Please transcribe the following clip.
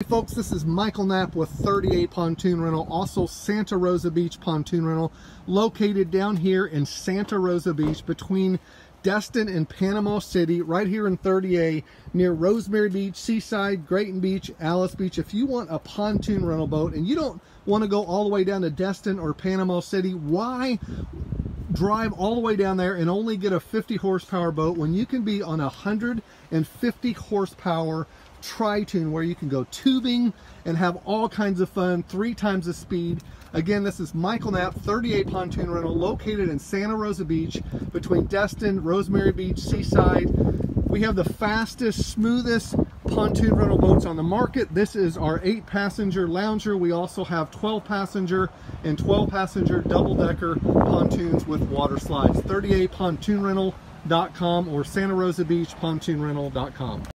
Hey folks, this is Michael Knapp with 30A Pontoon Rental, also Santa Rosa Beach Pontoon Rental, located down here in Santa Rosa Beach between Destin and Panama City, right here in 30A, near Rosemary Beach, Seaside, Grayton Beach, Alys Beach. If you want a pontoon rental boat and you don't want to go all the way down to Destin or Panama City, why drive all the way down there and only get a 50 horsepower boat when you can be on a 150 horsepower Tri-Toon where you can go tubing and have all kinds of fun, three times the speed. Again, this is Michael Knapp, 30A Pontoon Rental, located in Santa Rosa Beach between Destin, Rosemary Beach, Seaside. We have the fastest, smoothest pontoon rental boats on the market. This is our eight passenger lounger. We also have 12 passenger and 12 passenger double decker pontoons with water slides. 30apontoonrental.com or Santa Rosa Beach pontoonrental.com.